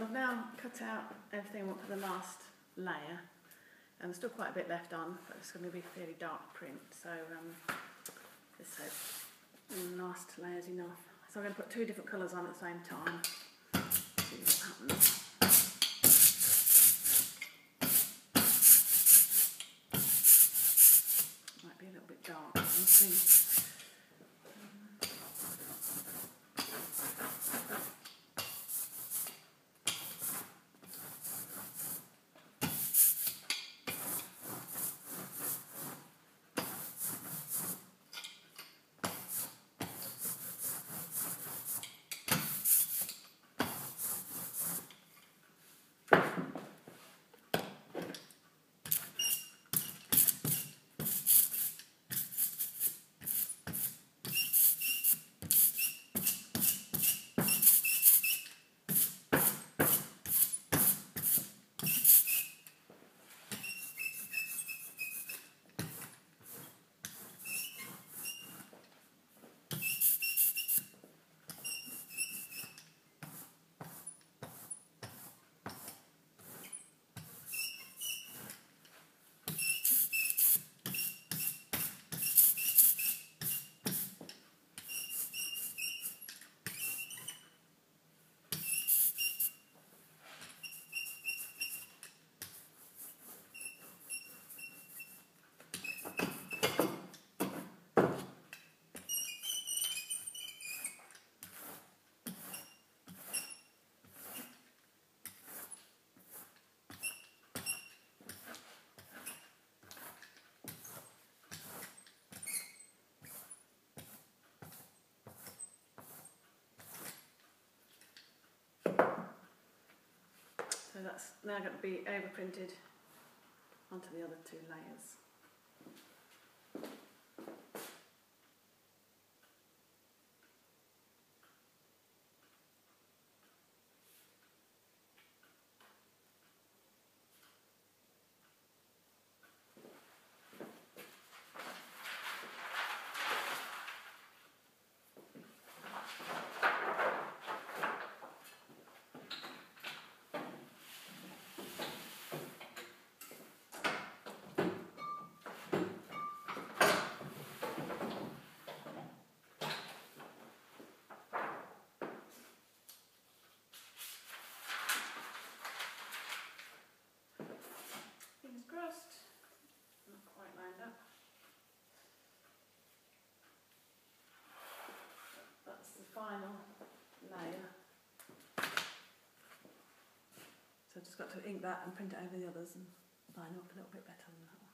Well, I've now cut out everything I want for the last layer, and there's still quite a bit left on, but it's going to be a fairly dark print, so um, this hope last layer's enough. So I'm going to put two different colours on at the same time, see what happens. Might be a little bit dark, So that's now going to be overprinted onto the other two layers. Final layer. So I've just got to ink that and print it over the others and line up a little bit better than that one.